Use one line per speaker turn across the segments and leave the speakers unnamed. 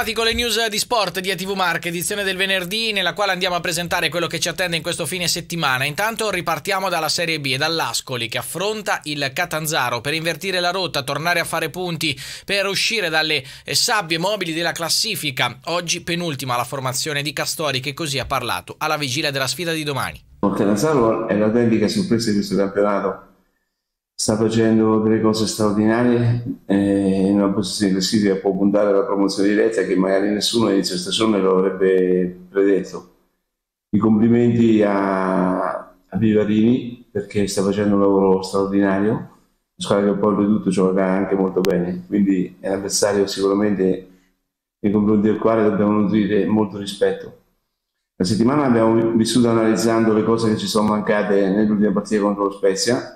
Bentrovati con le news di sport di ATV Mark, edizione del venerdì, nella quale andiamo a presentare quello che ci attende in questo fine settimana. Intanto ripartiamo dalla Serie B e dall'Ascoli che affronta il Catanzaro per invertire la rotta, tornare a fare punti, per uscire dalle sabbie mobili della classifica. Oggi penultima la formazione di Castori che così ha parlato alla vigilia della sfida di domani.
Catanzaro è l'autentica sorpresa di questo campionato sta facendo delle cose straordinarie eh, in una posizione classifica può puntare alla promozione diretta che magari nessuno all'inizio stagione lo avrebbe predetto. I complimenti a, a Vivarini perché sta facendo un lavoro straordinario, una squadra che poi oltretutto gioca anche molto bene, quindi è un avversario sicuramente nei confronti del quale dobbiamo nutrire molto rispetto. La settimana abbiamo vissuto analizzando le cose che ci sono mancate nell'ultima partita contro lo Spezia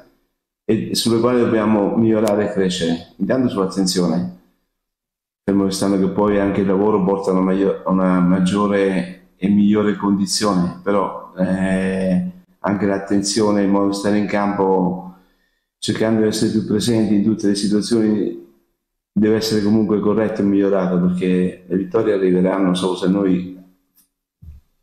e sulle quali dobbiamo migliorare e crescere. Intanto sull'attenzione, fermo restando che poi anche il lavoro porta a una, una maggiore e migliore condizione, però eh, anche l'attenzione, il modo di stare in campo, cercando di essere più presenti in tutte le situazioni, deve essere comunque corretto e migliorato perché le vittorie arriveranno solo se noi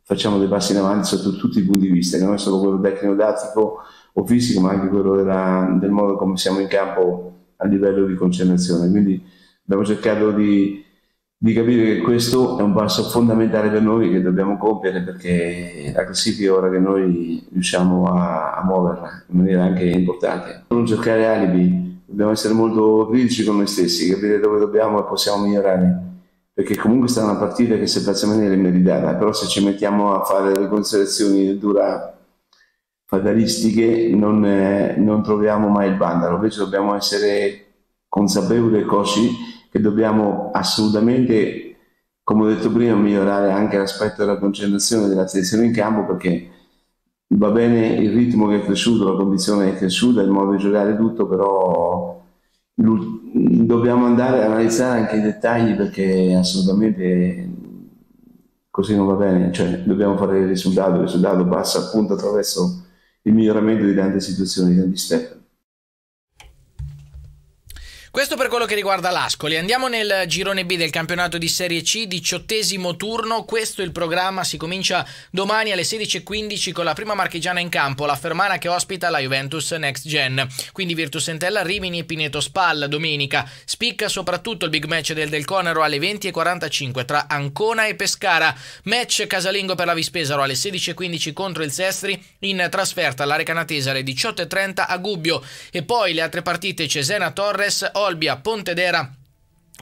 facciamo dei passi in avanti sotto tutti i punti di vista, che non è solo quello tecnico-tattico o fisico, ma anche quello della, del modo come siamo in campo a livello di concentrazione. Quindi abbiamo cercato di, di capire che questo è un passo fondamentale per noi che dobbiamo compiere perché la classifica ora che noi riusciamo a, a muoverla in maniera anche importante. Non cercare alibi, dobbiamo essere molto critici con noi stessi, capire dove dobbiamo e possiamo migliorare perché comunque sta una partita che se passa maniera è meritata, però se ci mettiamo a fare delle considerazioni dura fatalistiche non, eh, non troviamo mai il bandalo, invece dobbiamo essere consapevoli e cosci che dobbiamo assolutamente, come ho detto prima, migliorare anche l'aspetto della concentrazione e dell'attenzione in campo perché va bene il ritmo che è cresciuto, la condizione è cresciuta, il modo di giocare tutto, però dobbiamo andare a analizzare anche i dettagli perché assolutamente così non va bene, cioè dobbiamo fare il risultato, il risultato passa appunto attraverso il miglioramento di tante situazioni, di tanti step.
Questo per quello che riguarda l'Ascoli. Andiamo nel girone B del campionato di Serie C, diciottesimo turno. Questo è il programma. Si comincia domani alle 16.15 con la prima marchigiana in campo, la Fermana che ospita la Juventus Next Gen. Quindi Virtus Entella, Rimini e Pineto Spal domenica. Spicca soprattutto il big match del Del Conero alle 20.45 tra Ancona e Pescara. Match casalingo per la Vispesaro alle 16.15 contro il Sestri. In trasferta alla Recanatese alle 18.30 a Gubbio. E poi le altre partite Cesena Torres, Olbia, Pontedera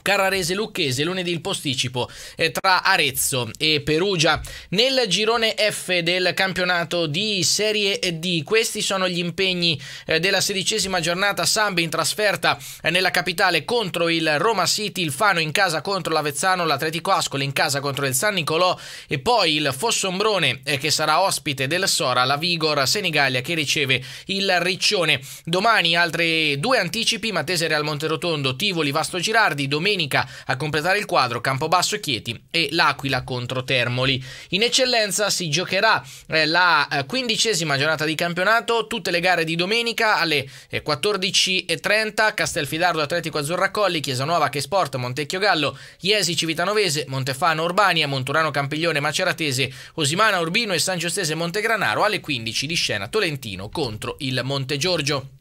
Carrarese Lucchese, lunedì il posticipo eh, tra Arezzo e Perugia. Nel girone F del campionato di Serie D, questi sono gli impegni eh, della sedicesima giornata. Sambi in trasferta eh, nella capitale contro il Roma City, il Fano in casa contro l'Avezzano, l'Atletico Ascoli in casa contro il San Nicolò e poi il Fossombrone che sarà ospite del Sora, la Vigor Senigallia che riceve il Riccione. Domani altre due anticipi, Matese Real Monterotondo, Tivoli, Vasto Girardi, domenica domenica a completare il quadro Campobasso e Chieti e l'Aquila contro Termoli. In eccellenza si giocherà eh, la eh, quindicesima giornata di campionato, tutte le gare di domenica alle 14.30, eh, Castelfidardo Atletico Azzurracolli, Chiesa Nuova Che Sport, Montecchio Gallo, Iesi Civitanovese, Montefano Urbania, Monturano Campiglione Maceratese, Osimana Urbino e San Giustese Montegranaro alle 15 di scena Tolentino contro il Monte Giorgio.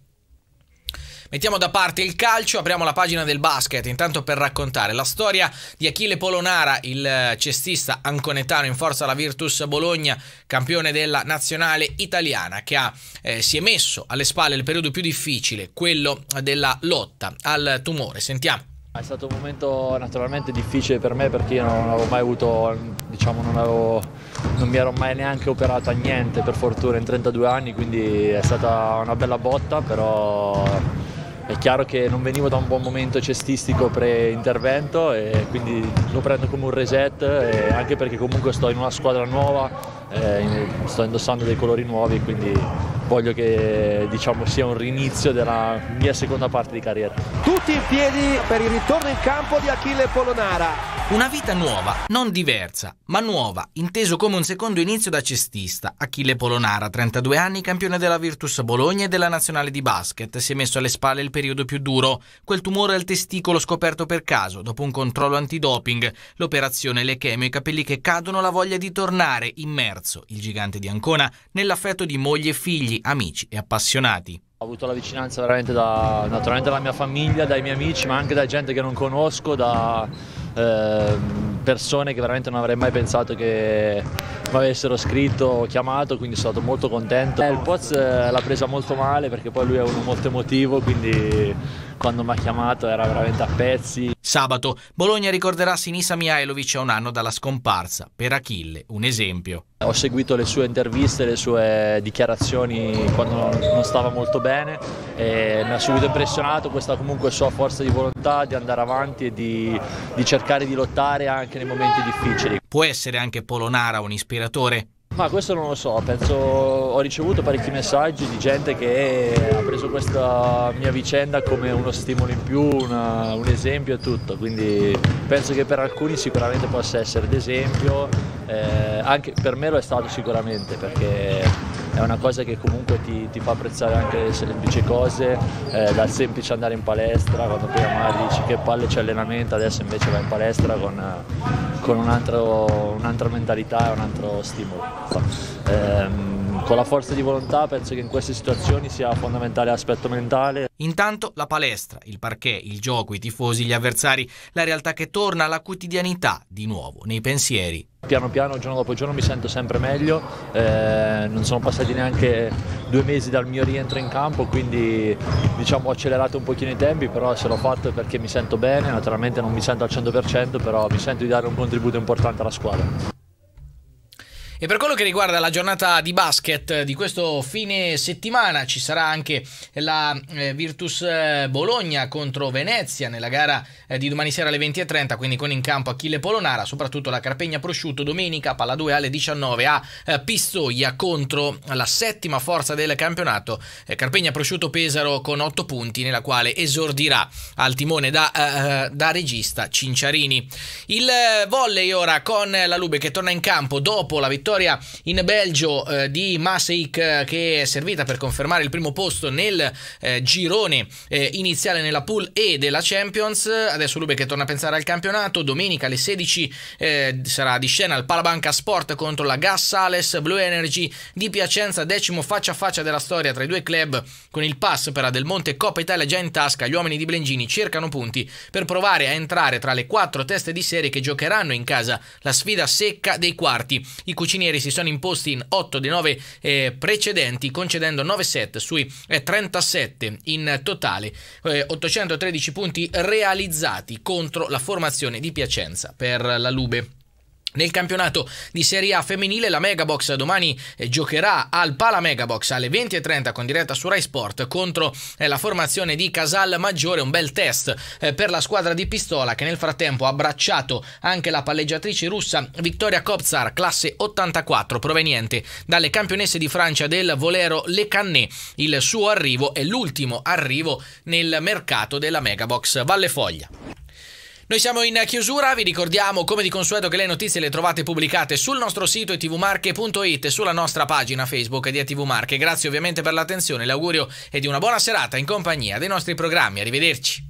Mettiamo da parte il calcio, apriamo la pagina del basket, intanto per raccontare la storia di Achille Polonara, il cestista anconetano in forza alla Virtus Bologna, campione della nazionale italiana, che ha, eh, si è messo alle spalle il periodo più difficile, quello della lotta al tumore. Sentiamo.
È stato un momento naturalmente difficile per me perché io non avevo mai avuto, diciamo, non, avevo, non, mi ero mai neanche operato a niente per fortuna in 32 anni, quindi è stata una bella botta, però è chiaro che non venivo da un buon momento cestistico pre-intervento e quindi lo prendo come un reset anche perché comunque sto in una squadra nuova, eh, sto indossando dei colori nuovi quindi voglio che diciamo, sia un rinizio della mia seconda parte di carriera.
Tutti in piedi per il ritorno in campo di Achille Polonara.
Una vita nuova, non diversa, ma nuova, inteso come un secondo inizio da cestista. Achille Polonara, 32 anni, campione della Virtus Bologna e della nazionale di basket, si è messo alle spalle il periodo più duro, quel tumore al testicolo scoperto per caso, dopo un controllo antidoping, l'operazione, le chemio, i capelli che cadono, la voglia di tornare, immerso, il gigante di Ancona, nell'affetto di moglie e figli, amici e appassionati.
Ho avuto la vicinanza veramente da, naturalmente dalla mia famiglia, dai miei amici, ma anche da gente che non conosco, da persone che veramente non avrei mai pensato che mi avessero scritto o chiamato, quindi sono stato molto contento. Eh, il Poz eh, l'ha presa molto male perché poi lui è uno molto emotivo, quindi quando mi ha chiamato era veramente a pezzi.
Sabato, Bologna ricorderà Sinisa Mihailovic a un anno dalla scomparsa. Per Achille, un esempio.
Ho seguito le sue interviste, le sue dichiarazioni quando non stava molto bene e mi ha subito impressionato questa comunque sua forza di volontà di andare avanti e di, di cercare di lottare anche nei momenti difficili.
Può essere anche Polonara un ispiratore?
Ma questo non lo so, penso ho ricevuto parecchi messaggi di gente che ha preso questa mia vicenda come uno stimolo in più, una, un esempio e tutto, quindi penso che per alcuni sicuramente possa essere d'esempio, eh, anche per me lo è stato sicuramente perché è una cosa che comunque ti, ti fa apprezzare anche le semplici cose, eh, dal semplice andare in palestra, quando prima dici che palle c'è allenamento, adesso invece vai in palestra con, con un altro, un'altra mentalità e un altro stimolo. Eh, con la forza di volontà penso che in queste situazioni sia fondamentale l'aspetto mentale.
Intanto la palestra, il parquet, il gioco, i tifosi, gli avversari, la realtà che torna alla quotidianità di nuovo nei pensieri.
Piano piano, giorno dopo giorno mi sento sempre meglio, eh, non sono passati neanche due mesi dal mio rientro in campo, quindi diciamo ho accelerato un pochino i tempi, però se l'ho fatto è perché mi sento bene, naturalmente non mi sento al 100%, però mi sento di dare un contributo importante alla squadra.
E per quello che riguarda la giornata di basket di questo fine settimana ci sarà anche la eh, Virtus eh, Bologna contro Venezia nella gara eh, di domani sera alle 20.30, quindi con in campo Achille Polonara, soprattutto la Carpegna Prosciutto domenica, palla 2 alle 19 a Pistoia contro la settima forza del campionato, Carpegna Prosciutto Pesaro con 8 punti nella quale esordirà al timone da, da regista Cinciarini. Il volley ora con la Lube che torna in campo dopo la vittoria vittoria in Belgio eh, di Maseik eh, che è servita per confermare il primo posto nel eh, girone eh, iniziale nella pool E della Champions. Adesso Lubeck torna a pensare al campionato. Domenica alle 16 eh, sarà di scena il Palabanca Sport contro la Gas Sales Blue Energy di Piacenza, decimo faccia a faccia della storia tra i due club con il pass per la Del Monte Coppa Italia già in tasca. Gli uomini di Blengini cercano punti per provare a entrare tra le quattro teste di serie che giocheranno in casa la sfida secca dei quarti. I cucini Cucinieri si sono imposti in 8 dei 9 eh, precedenti, concedendo 9 set sui eh, 37 in totale, eh, 813 punti realizzati contro la formazione di Piacenza per la Lube. Nel campionato di Serie A femminile la Megabox domani eh, giocherà al Pala Megabox alle 20.30 con diretta su Rai Sport contro eh, la formazione di Casal Maggiore, un bel test eh, per la squadra di Pistola che nel frattempo ha abbracciato anche la palleggiatrice russa Vittoria Kopzar, classe 84 proveniente dalle campionesse di Francia del Volero Le Cannet. Il suo arrivo è l'ultimo arrivo nel mercato della Megabox Valle Foglia. Noi siamo in chiusura, vi ricordiamo come di consueto che le notizie le trovate pubblicate sul nostro sito etvmarche.it e sulla nostra pagina Facebook di ETV Marche. Grazie ovviamente per l'attenzione, l'augurio è di una buona serata in compagnia dei nostri programmi. Arrivederci.